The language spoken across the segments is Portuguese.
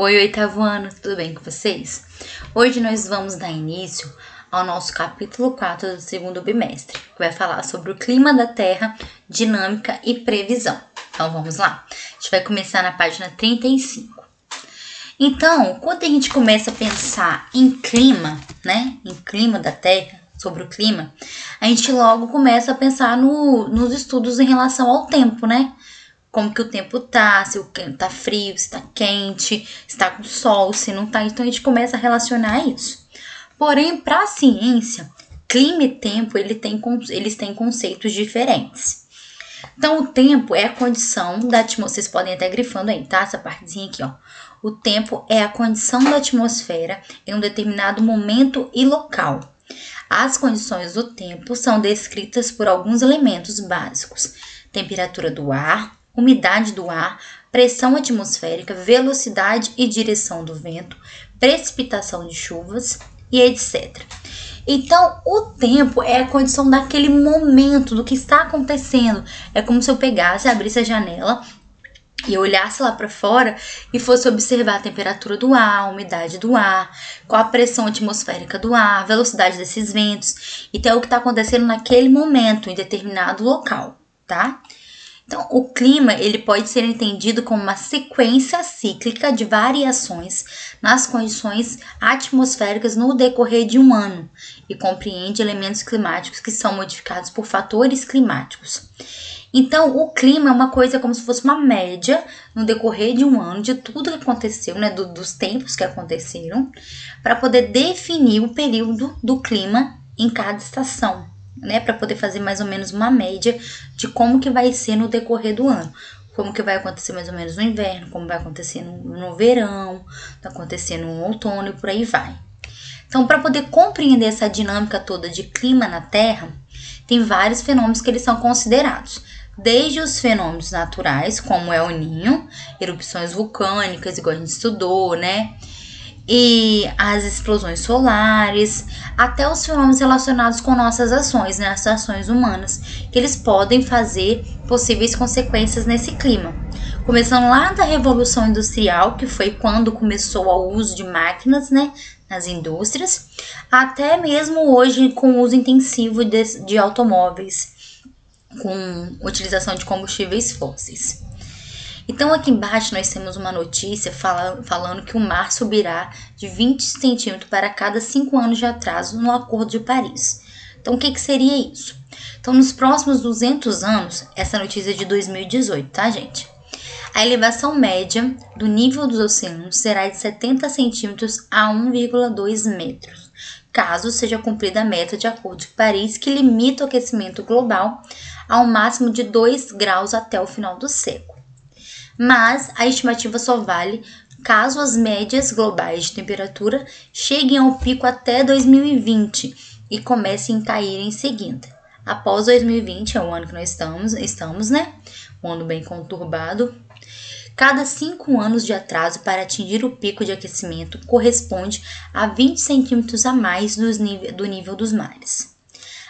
Oi, oitavo ano, tudo bem com vocês? Hoje nós vamos dar início ao nosso capítulo 4 do segundo bimestre, que vai falar sobre o clima da Terra, dinâmica e previsão. Então vamos lá? A gente vai começar na página 35. Então, quando a gente começa a pensar em clima, né, em clima da Terra, sobre o clima, a gente logo começa a pensar no, nos estudos em relação ao tempo, né? Como que o tempo tá, se o tá frio, se tá quente, se tá com sol, se não tá. Então a gente começa a relacionar isso. Porém, para a ciência, clima e tempo ele tem, eles têm conceitos diferentes. Então, o tempo é a condição da atmosfera. Vocês podem até grifando aí, tá? Essa partezinha aqui, ó. O tempo é a condição da atmosfera em um determinado momento e local. As condições do tempo são descritas por alguns elementos básicos: temperatura do ar, umidade do ar, pressão atmosférica, velocidade e direção do vento, precipitação de chuvas e etc. Então, o tempo é a condição daquele momento, do que está acontecendo. É como se eu pegasse, abrisse a janela e olhasse lá para fora e fosse observar a temperatura do ar, a umidade do ar, qual a pressão atmosférica do ar, a velocidade desses ventos. Então, é o que está acontecendo naquele momento, em determinado local, tá? Então, o clima ele pode ser entendido como uma sequência cíclica de variações nas condições atmosféricas no decorrer de um ano e compreende elementos climáticos que são modificados por fatores climáticos. Então, o clima é uma coisa como se fosse uma média no decorrer de um ano de tudo que aconteceu, né, do, dos tempos que aconteceram, para poder definir o período do clima em cada estação né, para poder fazer mais ou menos uma média de como que vai ser no decorrer do ano. Como que vai acontecer mais ou menos no inverno, como vai acontecer no, no verão, vai acontecer no outono e por aí vai. Então, para poder compreender essa dinâmica toda de clima na Terra, tem vários fenômenos que eles são considerados. Desde os fenômenos naturais, como é o ninho, erupções vulcânicas, igual a gente estudou, né? E as explosões solares, até os fenômenos relacionados com nossas ações, né, as ações humanas, que eles podem fazer possíveis consequências nesse clima. Começando lá da Revolução Industrial, que foi quando começou o uso de máquinas, né, nas indústrias, até mesmo hoje com o uso intensivo de, de automóveis, com utilização de combustíveis fósseis. Então, aqui embaixo nós temos uma notícia fala, falando que o mar subirá de 20 centímetros para cada 5 anos de atraso no Acordo de Paris. Então, o que, que seria isso? Então, nos próximos 200 anos, essa notícia é de 2018, tá, gente? A elevação média do nível dos oceanos será de 70 centímetros a 1,2 metros, caso seja cumprida a meta de Acordo de Paris que limita o aquecimento global ao máximo de 2 graus até o final do século mas a estimativa só vale caso as médias globais de temperatura cheguem ao pico até 2020 e comecem a cair em seguida. Após 2020, é o ano que nós estamos, estamos, né? Um ano bem conturbado. Cada 5 anos de atraso para atingir o pico de aquecimento corresponde a 20 centímetros a mais do nível dos mares.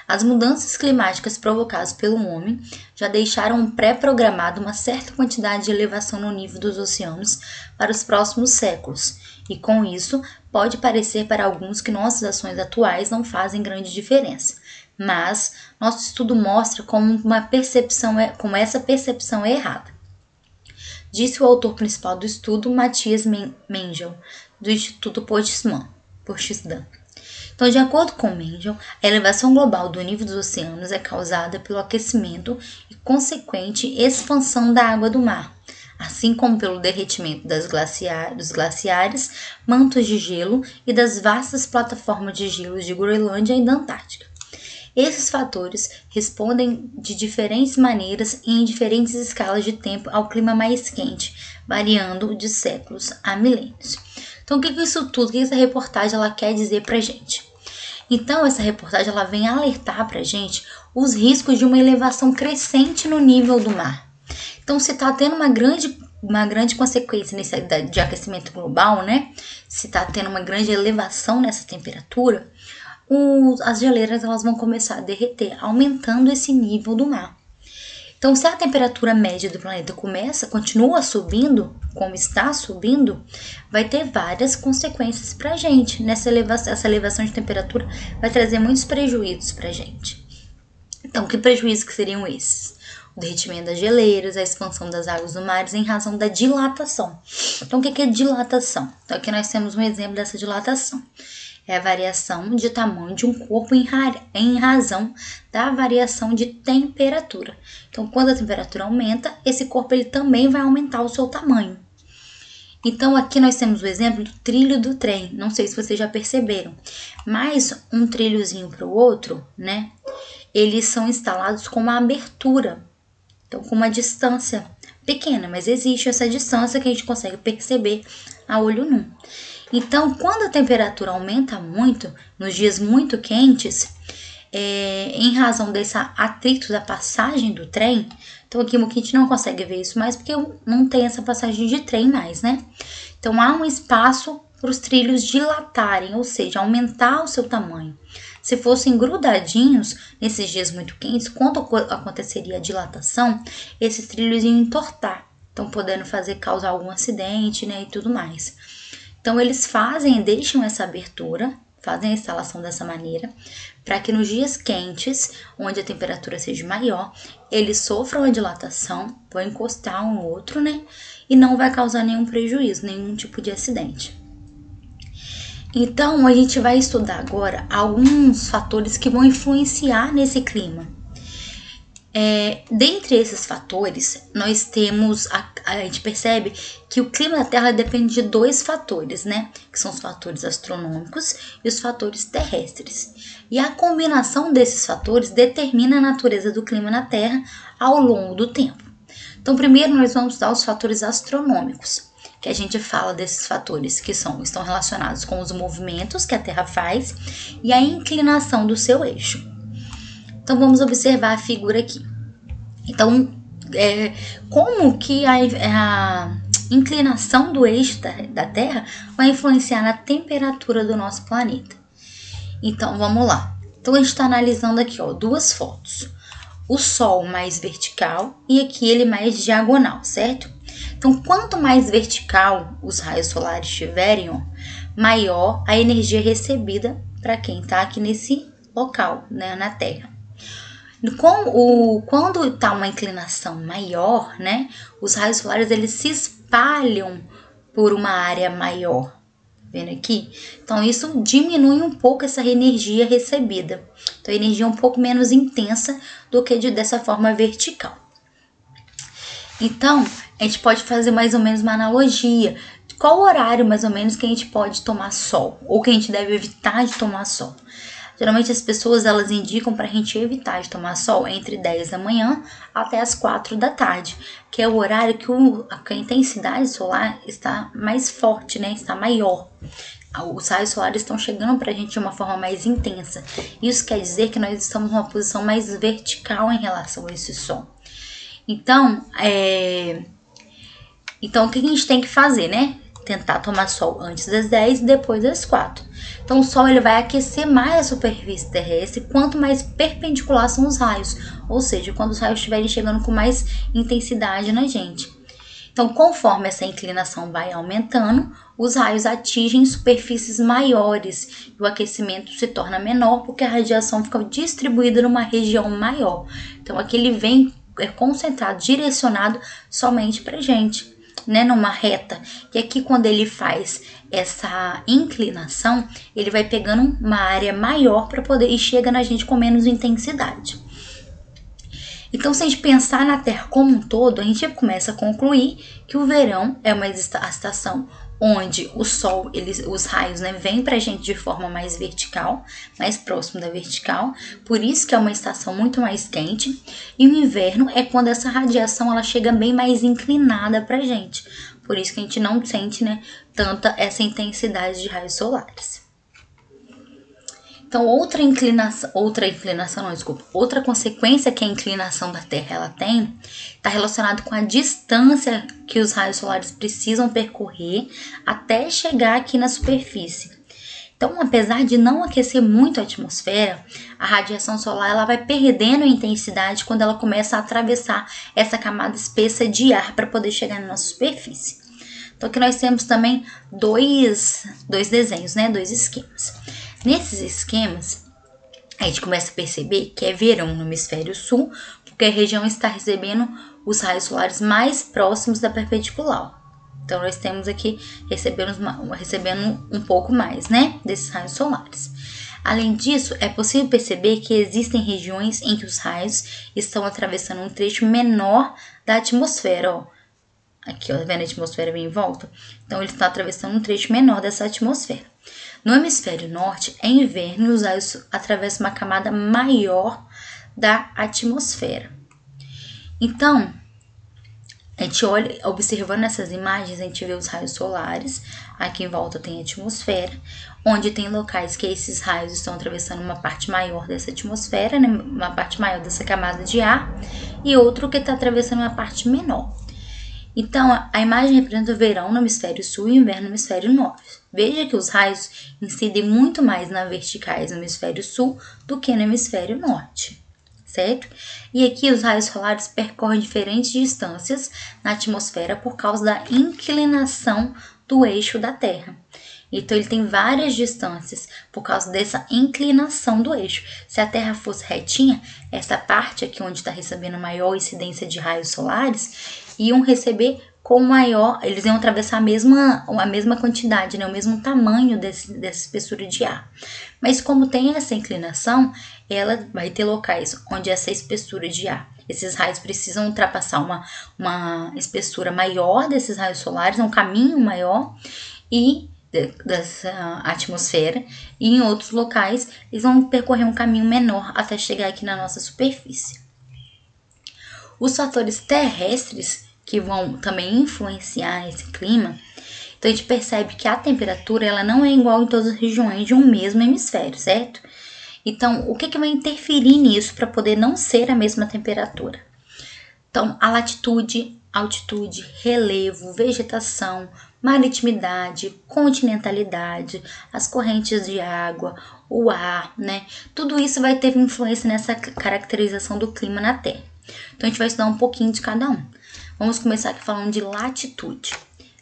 As mudanças climáticas provocadas pelo homem já deixaram pré-programado uma certa quantidade de elevação no nível dos oceanos para os próximos séculos, e com isso pode parecer para alguns que nossas ações atuais não fazem grande diferença. Mas nosso estudo mostra como uma percepção é, como essa percepção é errada. Disse o autor principal do estudo, Matias Mengel, do Instituto Potsdam. Então, de acordo com Mendel, a elevação global do nível dos oceanos é causada pelo aquecimento consequente expansão da água do mar, assim como pelo derretimento dos glaciares, mantos de gelo e das vastas plataformas de gelo de Groenlândia e da Antártica. Esses fatores respondem de diferentes maneiras e em diferentes escalas de tempo ao clima mais quente, variando de séculos a milênios. Então, o que, que isso tudo, o que essa reportagem ela quer dizer para gente? Então, essa reportagem ela vem alertar para gente os riscos de uma elevação crescente no nível do mar. Então, se está tendo uma grande, uma grande consequência nesse, de aquecimento global, né? Se está tendo uma grande elevação nessa temperatura, as geleiras elas vão começar a derreter, aumentando esse nível do mar. Então, se a temperatura média do planeta começa, continua subindo, como está subindo, vai ter várias consequências para a gente. Nessa elevação, essa elevação de temperatura vai trazer muitos prejuízos para a gente. Então, que prejuízos que seriam esses? O derretimento das geleiras, a expansão das águas do mar em razão da dilatação. Então, o que é dilatação? Então, aqui nós temos um exemplo dessa dilatação é a variação de tamanho de um corpo em, em razão da variação de temperatura. Então, quando a temperatura aumenta, esse corpo ele também vai aumentar o seu tamanho. Então, aqui nós temos o exemplo do trilho do trem. Não sei se vocês já perceberam, mas um trilhozinho para o outro, né? Eles são instalados com uma abertura, então com uma distância pequena, mas existe essa distância que a gente consegue perceber a olho nu. Então, quando a temperatura aumenta muito, nos dias muito quentes, é, em razão desse atrito da passagem do trem, então aqui a gente não consegue ver isso mais porque não tem essa passagem de trem mais, né? Então há um espaço para os trilhos dilatarem, ou seja, aumentar o seu tamanho. Se fossem grudadinhos nesses dias muito quentes, quando aconteceria a dilatação, esses trilhos iam entortar, então podendo fazer causar algum acidente, né, e tudo mais. Então eles fazem, deixam essa abertura, fazem a instalação dessa maneira, para que nos dias quentes, onde a temperatura seja maior, eles sofram a dilatação, vão encostar um outro, né? E não vai causar nenhum prejuízo, nenhum tipo de acidente. Então, a gente vai estudar agora alguns fatores que vão influenciar nesse clima. É, dentre esses fatores, nós temos, a, a, gente percebe que o clima da Terra depende de dois fatores, né? Que são os fatores astronômicos e os fatores terrestres. E a combinação desses fatores determina a natureza do clima na Terra ao longo do tempo. Então, primeiro nós vamos estudar os fatores astronômicos, que a gente fala desses fatores que são, estão relacionados com os movimentos que a Terra faz e a inclinação do seu eixo. Então vamos observar a figura aqui. Então, é, como que a, a, inclinação do eixo da, da Terra vai influenciar na temperatura do nosso planeta? Então vamos lá. Então a gente está analisando aqui ó, duas fotos. O Sol mais vertical e aqui ele mais diagonal, certo? Então, quanto mais vertical os raios solares estiverem, ó, maior a energia recebida para quem está aqui nesse local, né, na Terra. Com o, quando está uma inclinação maior, né, os raios solares eles se espalham por uma área maior. Vendo aqui? Então, isso diminui um pouco essa energia recebida. Então, a energia é um pouco menos intensa do que de, dessa forma vertical. Então, a gente pode fazer mais ou menos uma analogia. Qual horário, mais ou menos, que a gente pode tomar sol? Ou que a gente deve evitar de tomar sol? Geralmente as pessoas elas indicam para a gente evitar de tomar sol entre 10 da manhã até as 4 da tarde, que é o horário que, o, a intensidade solar está mais forte, né? Está maior. Os raios solares estão chegando para a gente de uma forma mais intensa. Isso quer dizer que nós estamos numa posição mais vertical em relação a esse sol. Então, é... então o que a gente tem que fazer, né? Tentar tomar sol antes das 10 e depois das 4. Então o Sol ele vai aquecer mais a superfície terrestre quanto mais perpendicular são os raios, ou seja, quando os raios estiverem chegando com mais intensidade na gente. Então, conforme essa inclinação vai aumentando, os raios atingem superfícies maiores e o aquecimento se torna menor porque a radiação fica distribuída numa região maior. Então, aqui ele vem é concentrado, direcionado somente para gente né, numa reta. E aqui quando ele faz essa inclinação, ele vai pegando uma área maior para poder e chega na gente com menos intensidade. Então, se a gente pensar na Terra como um todo, a gente começa a concluir que o verão é uma estação onde o sol, eles, os raios, né, vêm para a gente de forma mais vertical, mais próximo da vertical, por isso que é uma estação muito mais quente, e o inverno é quando essa radiação ela chega bem mais inclinada para a gente, por isso que a gente não sente, né, tanta essa intensidade de raios solares. Então, outra inclinação, outra inclinação, não, desculpa, outra consequência que a inclinação da Terra ela tem está relacionado com a distância que os raios solares precisam percorrer até chegar aqui na superfície. Então, apesar de não aquecer muito a atmosfera, a radiação solar ela vai perdendo intensidade quando ela começa a atravessar essa camada espessa de ar para poder chegar na nossa superfície. Então, aqui nós temos também dois, dois desenhos, né? Dois esquemas. Nesses esquemas, a gente começa a perceber que é verão no hemisfério sul, porque a região está recebendo os raios solares mais próximos da perpendicular. Então, nós temos aqui recebendo, recebendo um pouco mais, né, desses raios solares. Além disso, é possível perceber que existem regiões em que os raios estão atravessando um trecho menor da atmosfera, ó. Aqui, ó, tá vendo a atmosfera bem em volta? Então, ele está atravessando um trecho menor dessa atmosfera. No hemisfério norte, é inverno e os raios atravessam uma camada maior da atmosfera. Então, a gente olha, observando essas imagens, a gente vê os raios solares. Aqui em volta tem a atmosfera, onde tem locais que esses raios estão atravessando uma parte maior dessa atmosfera, né, uma parte maior dessa camada de ar, e outro que está atravessando uma parte menor. Então, a imagem representa o verão no hemisfério sul e o inverno no hemisfério norte. Veja que os raios incidem muito mais na verticais no hemisfério sul do que no hemisfério norte certo? E aqui os raios solares percorrem diferentes distâncias na atmosfera por causa da inclinação do eixo da Terra. Então ele tem várias distâncias por causa dessa inclinação do eixo. Se a Terra fosse retinha, essa parte aqui onde está recebendo maior incidência de raios solares iam receber com maior, eles iam atravessar a mesma, a mesma quantidade, né, o mesmo tamanho desse, dessa espessura de ar. Mas como tem essa inclinação, ela vai ter locais onde essa espessura de ar, esses raios precisam ultrapassar uma, uma espessura maior desses raios solares, um caminho maior, e dessa atmosfera e em outros locais eles vão percorrer um caminho menor até chegar aqui na nossa superfície. Os fatores terrestres que vão também influenciar esse clima. Então a gente percebe que a temperatura ela não é igual em todas as regiões de um mesmo hemisfério, certo? Então, o que, que vai interferir nisso para poder não ser a mesma temperatura? Então, a latitude, altitude, relevo, vegetação, maritimidade, continentalidade, as correntes de água, o ar, né? Tudo isso vai ter influência nessa caracterização do clima na Terra. Então, a gente vai estudar um pouquinho de cada um. Vamos começar aqui falando de latitude.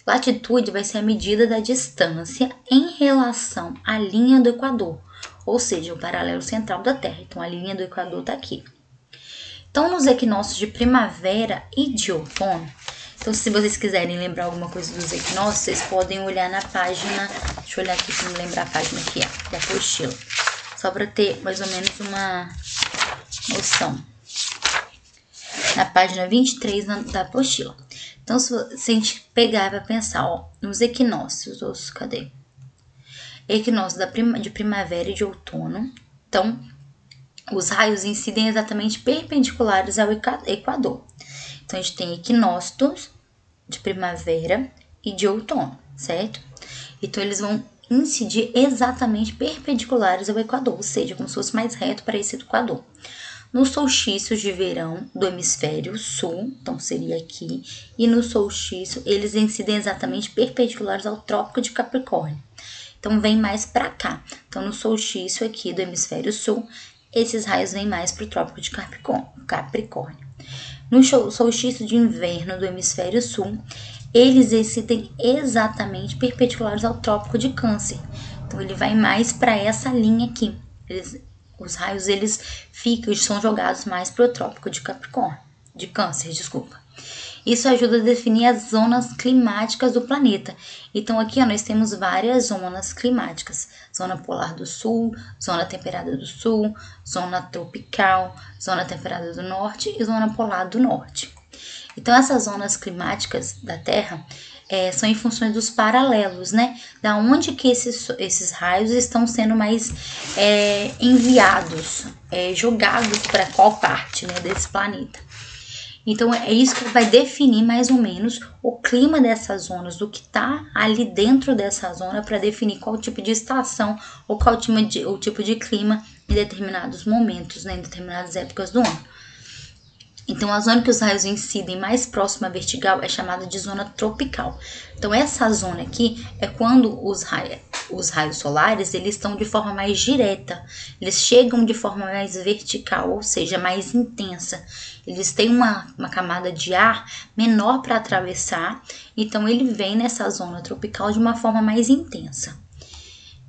Latitude vai ser a medida da distância em relação à linha do Equador, ou seja, o paralelo central da Terra. Então, a linha do Equador está aqui. Então, nos equinócios de primavera e de outono, então, se vocês quiserem lembrar alguma coisa dos equinócios, vocês podem olhar na página. Deixa eu olhar aqui para me lembrar a página que é, da apostila. Só para ter mais ou menos uma noção na página 23 da apostila. Então, se, a gente pegar para pensar, ó, nos equinócios, os, cadê? Equinócio da prima, de primavera e de outono. Então, os raios incidem exatamente perpendiculares ao Equador. Então, a gente tem equinócios de primavera e de outono, certo? Então, eles vão incidir exatamente perpendiculares ao Equador, ou seja, como se fosse mais reto para esse Equador nos solstícios de verão do hemisfério sul, então seria aqui, e no solstício eles incidem exatamente perpendiculares ao Trópico de Capricórnio. Então vem mais para cá. Então no solstício aqui do hemisfério sul, esses raios vêm mais para o Trópico de Capricórnio. No solstício de inverno do hemisfério sul, eles incidem exatamente perpendiculares ao Trópico de Câncer. Então ele vai mais para essa linha aqui. Eles os raios eles ficam são jogados mais para o trópico de Capricórnio, de Câncer, desculpa. Isso ajuda a definir as zonas climáticas do planeta. Então aqui ó, nós temos várias zonas climáticas: zona polar do sul, zona temperada do sul, zona tropical, zona temperada do norte e zona polar do norte. Então essas zonas climáticas da Terra é, são em função dos paralelos, né? Da onde que esses, esses raios estão sendo mais é, enviados, é, jogados para qual parte né, desse planeta. Então é isso que vai definir mais ou menos o clima dessas zonas, do que está ali dentro dessa zona para definir qual tipo de estação ou qual tipo de, o tipo de clima em determinados momentos, né, em determinadas épocas do ano. Então, a zona que os raios incidem mais próxima à vertical é chamada de zona tropical. Então, essa zona aqui é quando os raios, os raios solares, eles estão de forma mais direta, eles chegam de forma mais vertical, ou seja, mais intensa. Eles têm uma, uma camada de ar menor para atravessar, então ele vem nessa zona tropical de uma forma mais intensa.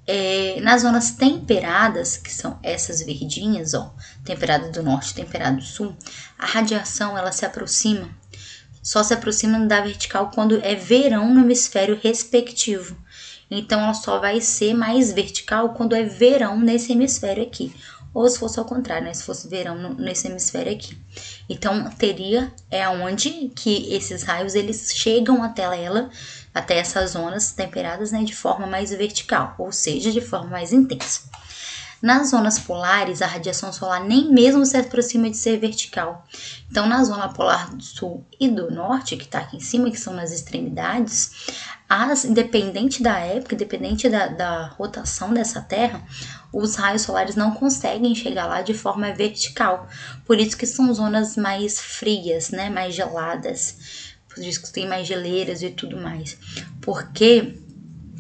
É, nas zonas temperadas, que são essas verdinhas, ó, temperada do norte, temperada do sul, a radiação ela se aproxima, só se aproxima da vertical quando é verão no hemisfério respectivo. Então ela só vai ser mais vertical quando é verão nesse hemisfério aqui. Ou se fosse ao contrário, né? Se fosse verão nesse hemisfério aqui. Então teria é onde que esses raios eles chegam até ela, até essas zonas temperadas, né, de forma mais vertical, ou seja, de forma mais intensa. Nas zonas polares, a radiação solar nem mesmo se aproxima de ser vertical. Então, na zona polar do sul e do norte, que está aqui em cima, que são nas extremidades, as, independente da época, independente da, da rotação dessa Terra, os raios solares não conseguem chegar lá de forma vertical. Por isso que são zonas mais frias, né, mais geladas. Isso que tem mais geleiras e tudo mais. Porque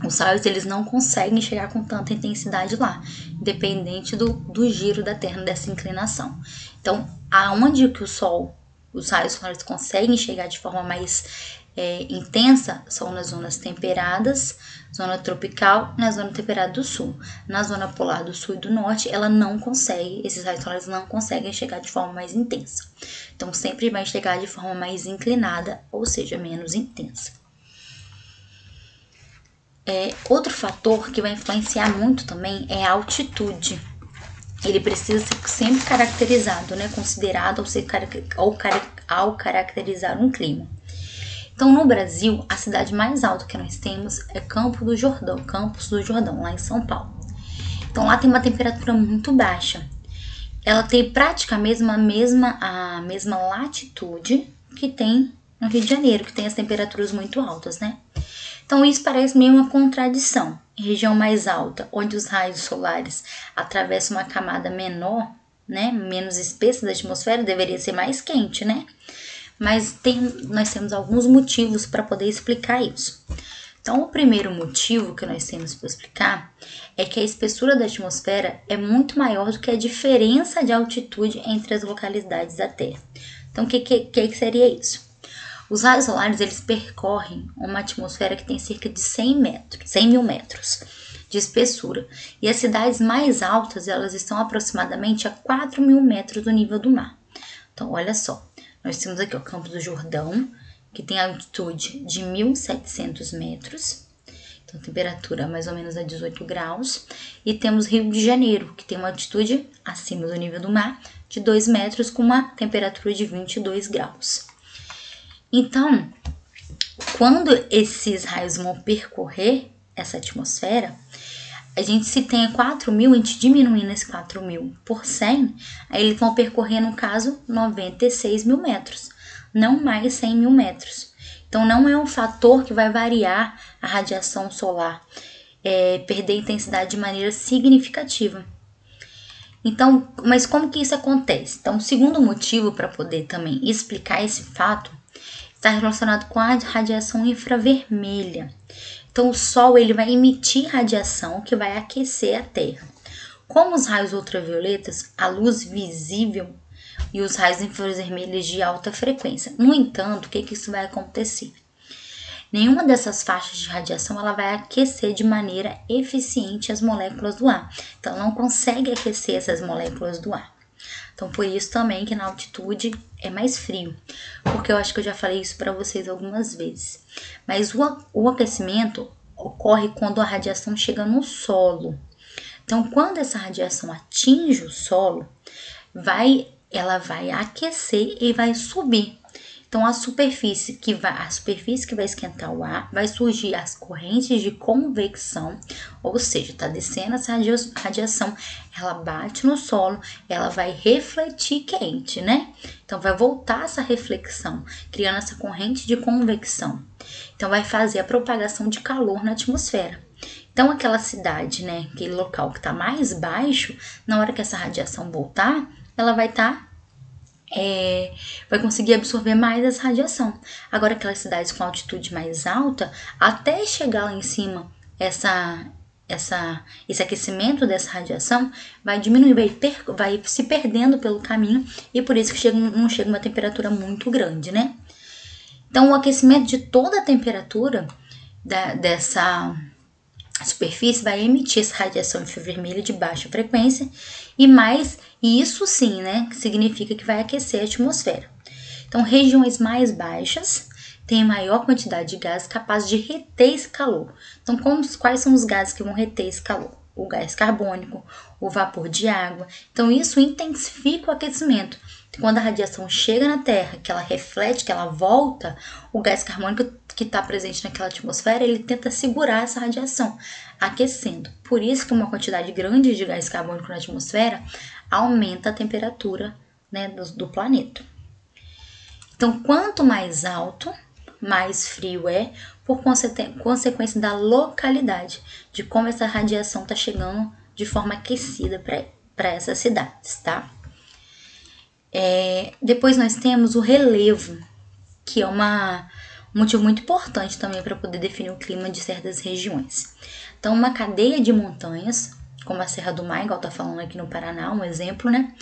os raios eles não conseguem chegar com tanta intensidade lá, independente do, do giro da Terra dessa inclinação. Então, aonde que o Sol, os raios solares conseguem chegar de forma mais é, intensa são nas zonas temperadas, zona tropical na zona temperada do sul. Na zona polar do sul e do norte, ela não consegue, esses raios solares não conseguem chegar de forma mais intensa. Então, sempre vai chegar de forma mais inclinada, ou seja, menos intensa. É, outro fator que vai influenciar muito também é a altitude. Ele precisa ser sempre caracterizado, né, considerado ao, ser, ao, ao caracterizar um clima. Então, no Brasil, a cidade mais alta que nós temos é Campo do Jordão, Campos do Jordão, lá em São Paulo. Então, lá tem uma temperatura muito baixa. Ela tem praticamente a mesma, a mesma latitude que tem no Rio de Janeiro, que tem as temperaturas muito altas, né? Então, isso parece meio uma contradição. Região mais alta, onde os raios solares atravessam uma camada menor, né, menos espessa da atmosfera, deveria ser mais quente, né? Mas tem, nós temos alguns motivos para poder explicar isso. Então, o primeiro motivo que nós temos para explicar é que a espessura da atmosfera é muito maior do que a diferença de altitude entre as localidades da Terra. Então, o que, que, que seria isso? Os raios solares eles percorrem uma atmosfera que tem cerca de 100 metros, 100 mil metros de espessura. E as cidades mais altas elas estão aproximadamente a 4 mil metros do nível do mar. Então, olha só, nós temos aqui o Campo do Jordão, que tem altitude de 1.700 metros, então temperatura mais ou menos a 18 graus. E temos Rio de Janeiro, que tem uma altitude acima do nível do mar de 2 metros, com uma temperatura de 22 graus. Então, quando esses raios vão percorrer essa atmosfera, a gente se tem 4 mil, a gente diminuindo esse 4 mil por 100, aí eles vão percorrer, no caso, 96 mil metros, não mais 100 mil metros. Então, não é um fator que vai variar a radiação solar, é, perder intensidade de maneira significativa. Então, mas como que isso acontece? Então, o segundo motivo para poder também explicar esse fato está relacionado com a radiação infravermelha. Então o Sol ele vai emitir radiação que vai aquecer a Terra. Como os raios ultravioletas, a luz visível e os raios infravermelhos de alta frequência. No entanto, o que, que isso vai acontecer? Nenhuma dessas faixas de radiação ela vai aquecer de maneira eficiente as moléculas do ar. Então, não consegue aquecer essas moléculas do ar. Então, por isso também que na altitude é mais frio, porque eu acho que eu já falei isso para vocês algumas vezes. Mas o, o aquecimento ocorre quando a radiação chega no solo. Então, quando essa radiação atinge o solo, vai, ela vai aquecer e vai subir. Então a superfície que vai, a superfície que vai esquentar o ar, vai surgir as correntes de convecção, ou seja, está descendo essa radiação, ela bate no solo, ela vai refletir quente, né? Então vai voltar essa reflexão, criando essa corrente de convecção. Então vai fazer a propagação de calor na atmosfera. Então aquela cidade, né, aquele local que está mais baixo, na hora que essa radiação voltar, ela vai estar tá é, vai conseguir absorver mais essa radiação. Agora, aquelas cidades com altitude mais alta, até chegar lá em cima, essa essa, esse aquecimento dessa radiação vai diminuir, vai, vai se perdendo pelo caminho e por isso que chega, não chega uma temperatura muito grande, né? Então, o aquecimento de toda a temperatura da, dessa superfície vai emitir essa radiação infravermelha de baixa frequência e mais, isso sim, né, significa que vai aquecer a atmosfera. Então, regiões mais baixas têm maior quantidade de gases capazes de reter esse calor. Então, como, quais são os gases que vão reter esse calor? O gás carbônico, o vapor de água. Então, isso intensifica o aquecimento. Quando a radiação chega na Terra, que ela reflete, que ela volta, o gás carbônico que está presente naquela atmosfera, ele tenta segurar essa radiação, aquecendo. Por isso que uma quantidade grande de gás carbônico na atmosfera aumenta a temperatura né, do, do planeta. Então, quanto mais alto, mais frio é, por consequência da localidade, de como essa radiação está chegando de forma aquecida para essas cidades, tá? É, depois nós temos o relevo, que é uma, um motivo muito importante também para poder definir o clima de certas regiões. Então, uma cadeia de montanhas, como a Serra do Mar, igual tá falando aqui no Paraná, um exemplo, né?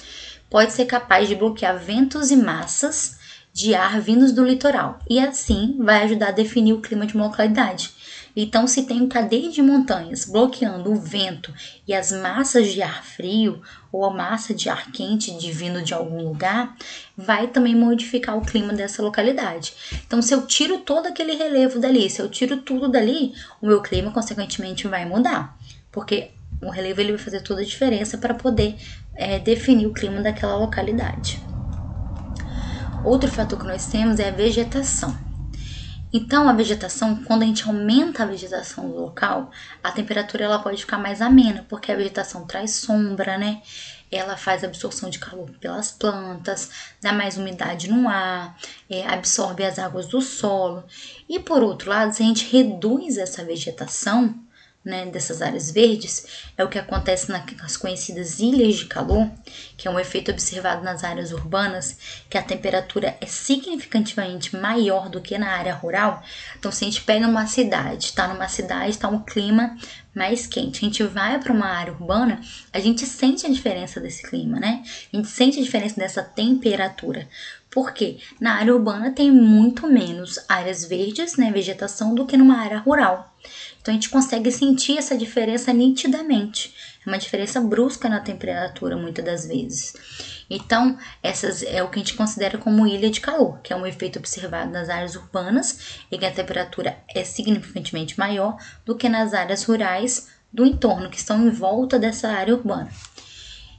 Pode ser capaz de bloquear ventos e massas de ar vindos do litoral e assim vai ajudar a definir o clima de uma localidade. Então, se tem cadeia de montanhas bloqueando o vento e as massas de ar frio ou a massa de ar quente de vindo de algum lugar, vai também modificar o clima dessa localidade. Então, se eu tiro todo aquele relevo dali, se eu tiro tudo dali, o meu clima consequentemente vai mudar, porque o relevo ele vai fazer toda a diferença para poder é, definir o clima daquela localidade. Outro fator que nós temos é a vegetação. Então, a vegetação, quando a gente aumenta a vegetação do local, a temperatura ela pode ficar mais amena, porque a vegetação traz sombra, né? Ela faz absorção de calor pelas plantas, dá mais umidade no ar, é, absorve as águas do solo. E por outro lado, se a gente reduz essa vegetação, né, dessas áreas verdes é o que acontece nas conhecidas ilhas de calor, que é um efeito observado nas áreas urbanas, que a temperatura é significativamente maior do que na área rural. Então, se a gente pega uma cidade, está numa cidade, está um clima mais quente, a gente vai para uma área urbana, a gente sente a diferença desse clima, né? A gente sente a diferença dessa temperatura. Porque na área urbana tem muito menos áreas verdes, né, vegetação, do que numa área rural. Então a gente consegue sentir essa diferença nitidamente. É uma diferença brusca na temperatura muitas das vezes. Então, essas é o que a gente considera como ilha de calor, que é um efeito observado nas áreas urbanas e que a temperatura é significativamente maior do que nas áreas rurais do entorno, que estão em volta dessa área urbana.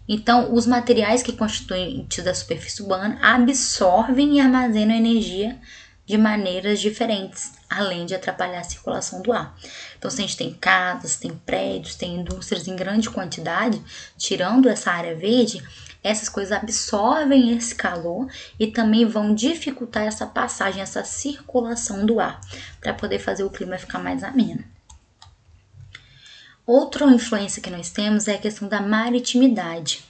Então, os materiais que constituem da superfície urbana absorvem e armazenam energia de maneiras diferentes, além de atrapalhar a circulação do ar. Então, se a gente tem casas, tem prédios, tem indústrias em grande quantidade, tirando essa área verde, essas coisas absorvem esse calor e também vão dificultar essa passagem, essa circulação do ar, para poder fazer o clima ficar mais ameno. Outra influência que nós temos é a questão da maritimidade.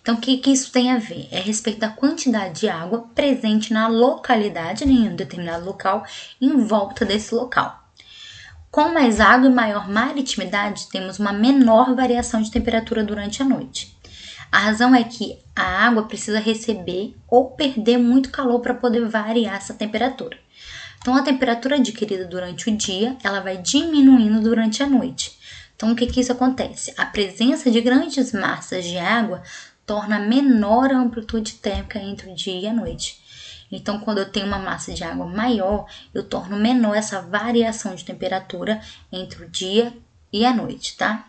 Então, o que, que isso tem a ver? É a respeito da quantidade de água presente na localidade, em um determinado local, em volta desse local. Com mais água e maior maritimidade, temos uma menor variação de temperatura durante a noite. A razão é que a água precisa receber ou perder muito calor para poder variar essa temperatura. Então, a temperatura adquirida durante o dia, ela vai diminuindo durante a noite. Então, o que, que isso acontece? A presença de grandes massas de água torna menor a amplitude térmica entre o dia e a noite. Então, quando eu tenho uma massa de água maior, eu torno menor essa variação de temperatura entre o dia e a noite, tá?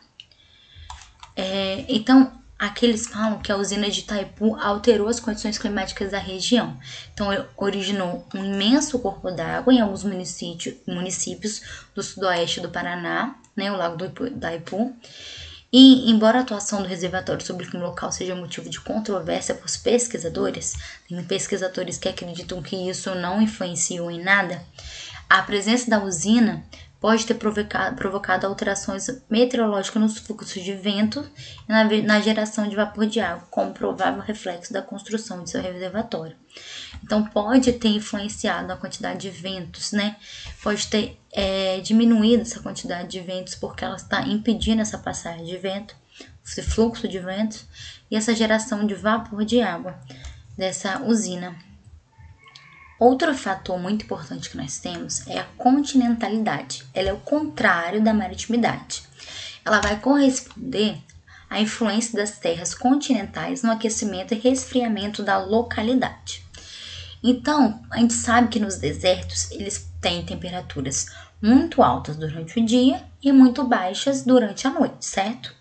É, então, aqui eles falam que a usina de Itaipu alterou as condições climáticas da região. Então, originou um imenso corpo d'água em alguns municípios, do sudoeste do Paraná, né, o Lago do Itaipu, e, embora a atuação do reservatório sobre o local seja motivo de controvérsia os pesquisadores, tem pesquisadores que acreditam que isso não influenciou em nada, a presença da usina pode ter provocado, provocado alterações meteorológicas nos fluxos de vento e na, na, geração de vapor de água, como provável reflexo da construção de seu reservatório. Então pode ter influenciado a quantidade de ventos, né? Pode ter é, diminuído essa quantidade de ventos porque ela está impedindo essa passagem de vento, esse fluxo de ventos e essa geração de vapor de água dessa usina. Outro fator muito importante que nós temos é a continentalidade. Ela é o contrário da maritimidade. Ela vai corresponder à influência das terras continentais no aquecimento e resfriamento da localidade. Então, a gente sabe que nos desertos eles têm temperaturas muito altas durante o dia e muito baixas durante a noite, certo?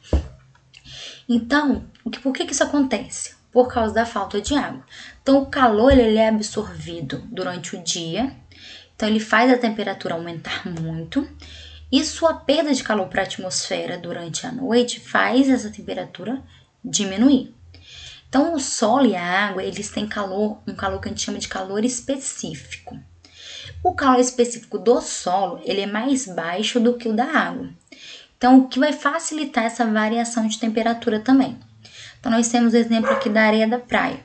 Então, por que, que isso acontece? Por causa da falta de água. Então, o calor ele é absorvido durante o dia, então ele faz a temperatura aumentar muito, e sua perda de calor para a atmosfera durante a noite faz essa temperatura diminuir. Então, o solo e a água, eles têm calor, um calor que a gente chama de calor específico. O calor específico do solo, ele é mais baixo do que o da água. Então, o que vai facilitar essa variação de temperatura também. Então, nós temos o exemplo aqui da areia da praia.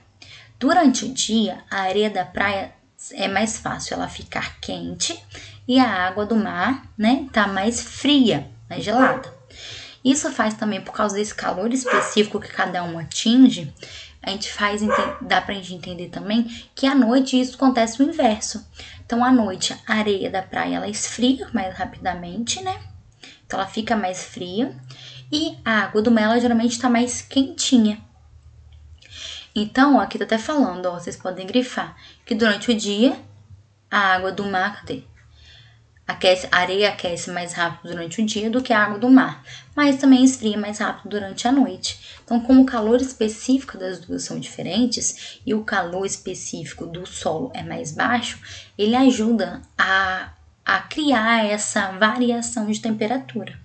Durante o dia, a areia da praia é mais fácil ela ficar quente e a água do mar, né, tá mais fria, mais gelada. Isso faz também por causa desse calor específico que cada um atinge. A gente faz, dá pra gente entender também que à noite isso acontece o inverso. Então, à noite, a areia da praia ela esfria mais rapidamente, né? Então, ela fica mais fria. E a água do mar ela geralmente está mais quentinha. Então, ó, aqui tá até falando, ó, vocês podem grifar, que durante o dia a água do mar, cadê? Aquece, a areia aquece mais rápido durante o dia do que a água do mar, mas também esfria mais rápido durante a noite. Então, como o calor específico das duas são diferentes e o calor específico do solo é mais baixo, ele ajuda a, a criar essa variação de temperatura.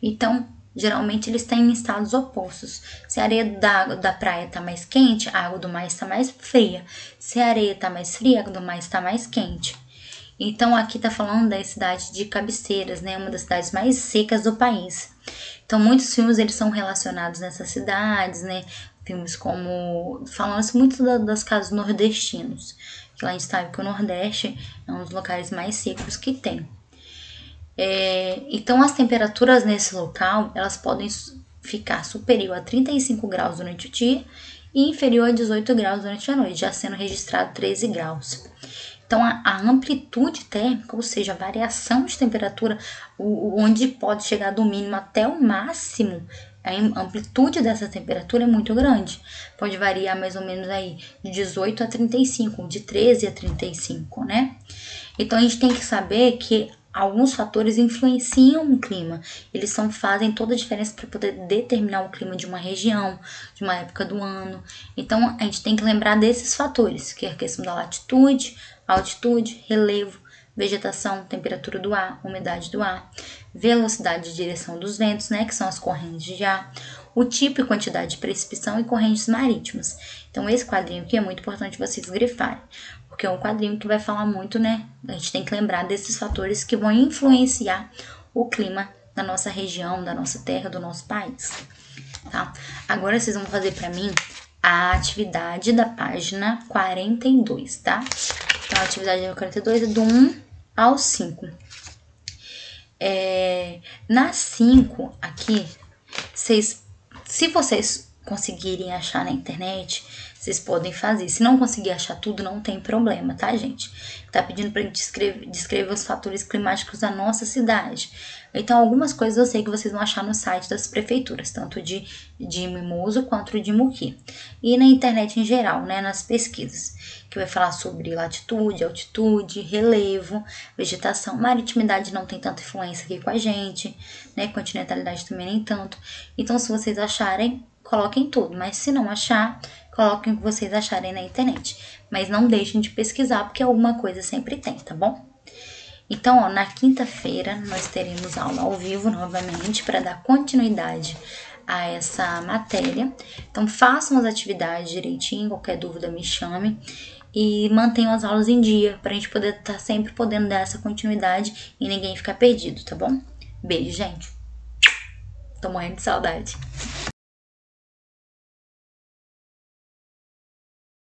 Então, geralmente eles têm estados opostos. Se a areia da, da praia está mais quente, a água do mar está mais fria. Se a areia está mais fria, a água do mar está mais quente. Então aqui tá falando da cidade de Cabeceiras, né, uma das cidades mais secas do país. Então muitos filmes eles são relacionados nessas cidades, né, filmes como falando muito da, das casas nordestinos, que lá a gente sabe que o Nordeste é um dos locais mais secos que tem. É, então as temperaturas nesse local elas podem ficar superior a 35 graus durante o dia e inferior a 18 graus durante a noite, já sendo registrado 13 graus. Então, a, a, amplitude térmica, ou seja, a variação de temperatura, o, onde pode chegar do mínimo até o máximo, a amplitude dessa temperatura é muito grande. Pode variar mais ou menos aí de 18 a 35, de 13 a 35, né? Então, a gente tem que saber que alguns fatores influenciam o clima. Eles são, fazem toda a diferença para poder determinar o clima de uma região, de uma época do ano. Então, a gente tem que lembrar desses fatores, que é a questão da latitude, altitude, relevo, vegetação, temperatura do ar, umidade do ar, velocidade de direção dos ventos, né, que são as correntes de ar, o tipo e quantidade de precipitação e correntes marítimas. Então, esse quadrinho aqui é muito importante vocês grifarem, porque é um quadrinho que vai falar muito, né? A gente tem que lembrar desses fatores que vão influenciar o clima da nossa região, da nossa terra, do nosso país, tá? Agora vocês vão fazer para mim a atividade da página 42, tá? Então, a atividade número 42 é do 1 ao 5. É, na 5, aqui, vocês, se vocês conseguirem achar na internet, vocês podem fazer. Se não conseguir achar tudo, não tem problema, tá, gente? Tá pedindo pra gente descrever, descrever os fatores climáticos da nossa cidade. Então, algumas coisas eu sei que vocês vão achar no site das prefeituras, tanto de, de Mimoso quanto de Muqui. E na internet em geral, né, nas pesquisas, que vai falar sobre latitude, altitude, relevo, vegetação, maritimidade não tem tanta influência aqui com a gente, né, continentalidade também nem tanto. Então, se vocês acharem, coloquem tudo, mas se não achar, coloquem o que vocês acharem na internet. Mas não deixem de pesquisar, porque alguma coisa sempre tem, tá bom? Então, ó, na quinta-feira nós teremos aula ao vivo novamente para dar continuidade a essa matéria. Então, façam as atividades direitinho, qualquer dúvida me chame e mantenham as aulas em dia para a gente poder estar tá sempre podendo dar essa continuidade e ninguém ficar perdido, tá bom? Beijo, gente. Tô morrendo de saudade.